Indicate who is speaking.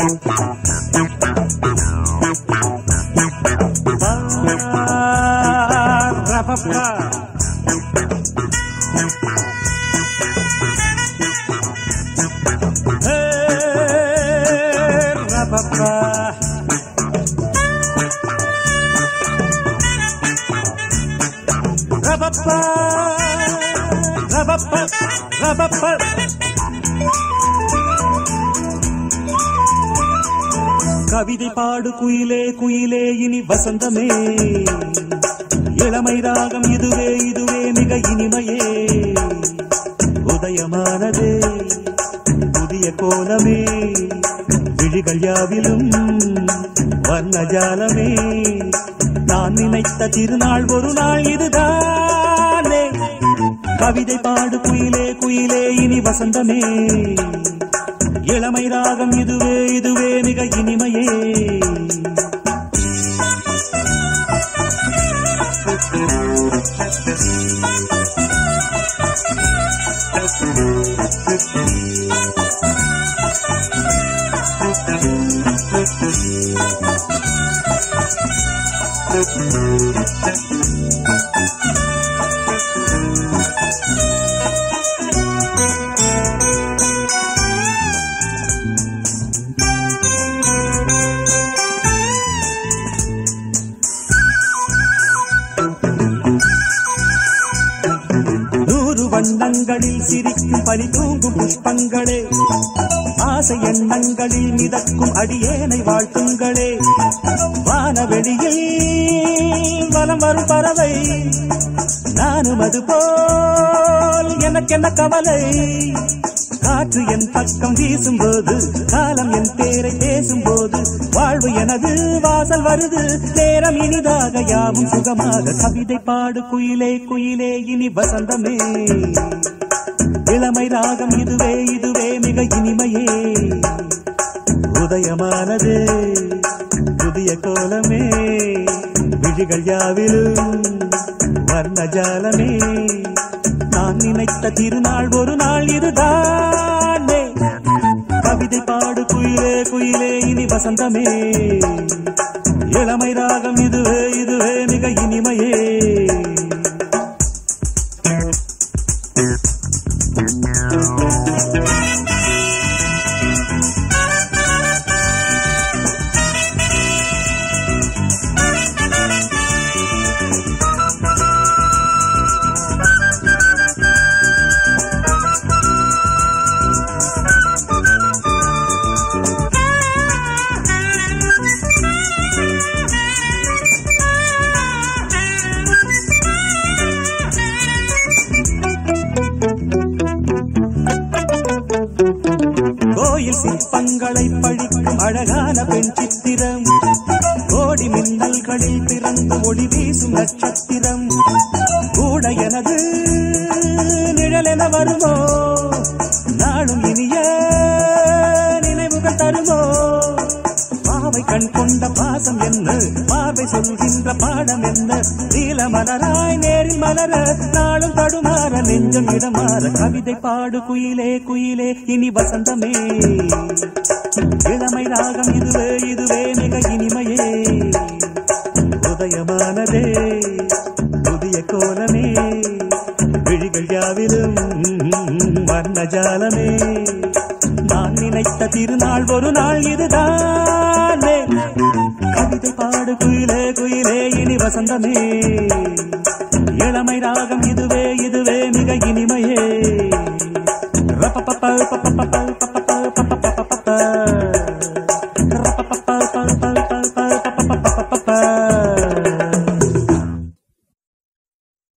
Speaker 1: Rabba, rabba, rabba, rabba, கவிதை பாடு குயிலே குயிலே இனி வசந்தமே. இளமை ராகம் இதுவே இதுவே மிக இனிமையே. உதயமானதே புதிய கோலமே. விழிகள் யாவிலும் வர்ணஜாலமே நான் நினைத்த திருநாள் ஒரு நாள் இதுதானே. கவிதை பாடு குயிலே குயிலே இனி வசந்தமே. இளமை ராகம் இதுவே இதுவே மிக இனிமையே வண்ணங்களில் சிரிக்கும் பனி தூங்கும் புஷ்பங்களே. ஆசை எண்ணங்களில் மிதக்கும் அடியேனை வாழ்த்துங்களே. வானவெளியில் வலம் வரும் பறவை நானும் அது போ எனக்கென்ன கவலை? காற்று என் பக்கம் வீசும்போது காலம் என் பேரை பேசும்போது வாழ்வு எனது வாசல் வருது. நேரம் இனிதாக யாவும் சுகமாக கவிதை பாடு. குயிலே குயிலே இனி வசந்தமே. இளமை ராகம் இதுவே இதுவே மிக இனிமையே. உதயமானது புதிய கோலமே. விழிகள் யாவிலும் வர்ணஜாலமே நினைத்த திருநாள் ஒரு நாள் இதுதானே. கவிதை பாடு குயிலே குயிலே இனி வசந்தமே. இளமை ராகம் இதுவே இதுவே மிக இனிமையே. அழகான பெண் சித்திரம் கோடி மின்னல்களில் பிறந்து ஒளி வீசும் நட்சத்திரம். கூட எனது நிழலென வருமோ? நாளும் இனிய நினைவுகள் தருமோ? பாவை கண் கொண்ட பாசம் என்ன? பாவை சொல்கின்ற பாடம் என்ன? நீல மலராய் நேரில் மலர நாளும் தடுமாற நெஞ்சம் இடமாற. கவிதை பாடு குயிலே குயிலே இனி வசந்தமே. இளமை ராகம் இதுவே இதுவே மிக இனிமையே. உதயமானதே புதிய கோலமே. விழிகள் யாவிலும் வர்ணஜாலமே நான் நினைத்த திருநாள் ஒரு நாள் இதுதானே. கவிதை பாடு குயிலே குயிலே இனி வசந்தமே. இளமை ராகம் இதுவே